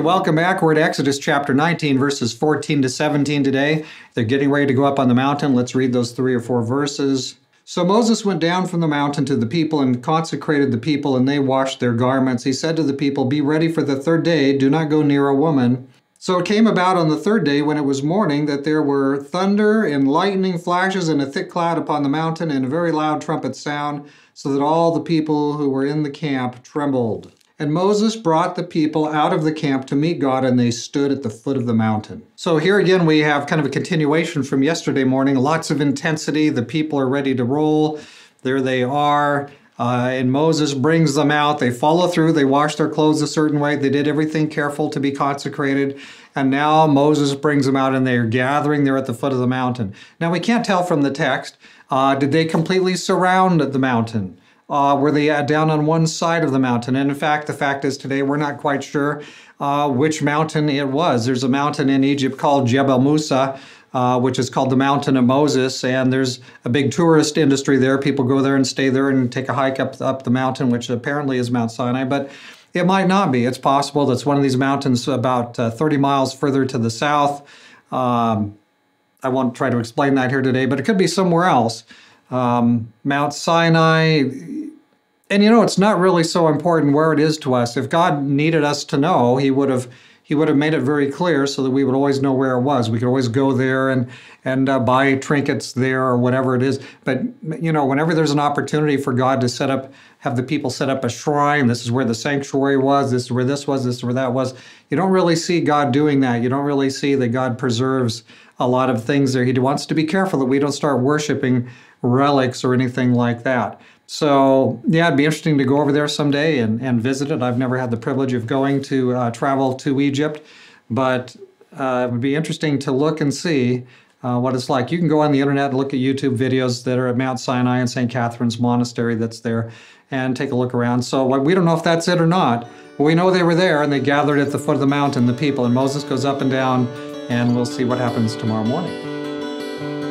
welcome back. We're at Exodus chapter 19, verses 14 to 17 today. They're getting ready to go up on the mountain. Let's read those three or four verses. So Moses went down from the mountain to the people and consecrated the people, and they washed their garments. He said to the people, Be ready for the third day, do not go near a woman. So it came about on the third day, when it was morning, that there were thunder and lightning flashes and a thick cloud upon the mountain, and a very loud trumpet sound, so that all the people who were in the camp trembled. And Moses brought the people out of the camp to meet God, and they stood at the foot of the mountain. So here again, we have kind of a continuation from yesterday morning. Lots of intensity. The people are ready to roll. There they are. Uh, and Moses brings them out. They follow through. They wash their clothes a certain way. They did everything careful to be consecrated. And now Moses brings them out and they're gathering there at the foot of the mountain. Now, we can't tell from the text. Uh, did they completely surround the mountain? Uh, were they uh, down on one side of the mountain? And in fact, the fact is today we're not quite sure uh, which mountain it was. There's a mountain in Egypt called Jebel Musa uh, which is called the Mountain of Moses. And there's a big tourist industry there. People go there and stay there and take a hike up, up the mountain, which apparently is Mount Sinai. But it might not be. It's possible that's one of these mountains about uh, 30 miles further to the south. Um, I won't try to explain that here today, but it could be somewhere else. Um, Mount Sinai, and you know, it's not really so important where it is to us. If God needed us to know, He would have he would have made it very clear so that we would always know where it was. We could always go there and and uh, buy trinkets there or whatever it is. But you know, whenever there's an opportunity for God to set up, have the people set up a shrine. This is where the sanctuary was. This is where this was. This is where that was. You don't really see God doing that. You don't really see that God preserves a lot of things there. He wants to be careful that we don't start worshiping relics or anything like that. So yeah, it'd be interesting to go over there someday and, and visit it. I've never had the privilege of going to uh, travel to Egypt, but uh, it would be interesting to look and see uh, what it's like. You can go on the internet and look at YouTube videos that are at Mount Sinai and St. Catherine's Monastery that's there and take a look around. So we don't know if that's it or not, but we know they were there and they gathered at the foot of the mountain, the people, and Moses goes up and down, and we'll see what happens tomorrow morning.